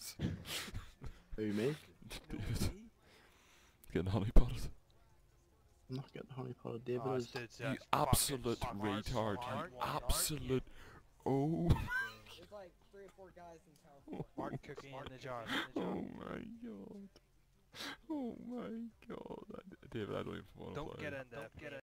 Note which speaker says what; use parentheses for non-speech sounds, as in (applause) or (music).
Speaker 1: potters.
Speaker 2: Who me?
Speaker 1: David. (laughs) Getting honey potted.
Speaker 2: I'm not getting honey potted. David
Speaker 3: Oh,
Speaker 2: is.
Speaker 3: It's, dude's
Speaker 1: You
Speaker 3: just
Speaker 1: absolute retard.
Speaker 3: smart,
Speaker 1: You
Speaker 3: smart,
Speaker 1: absolute. Oh. (laughs)
Speaker 4: There's like three or four guys in town. (laughs)
Speaker 3: Smart cooking in the jar.
Speaker 1: Oh my god. Oh my god. I- David, I don't even want to
Speaker 3: Don't
Speaker 1: play.
Speaker 3: get in there. Don't Get in.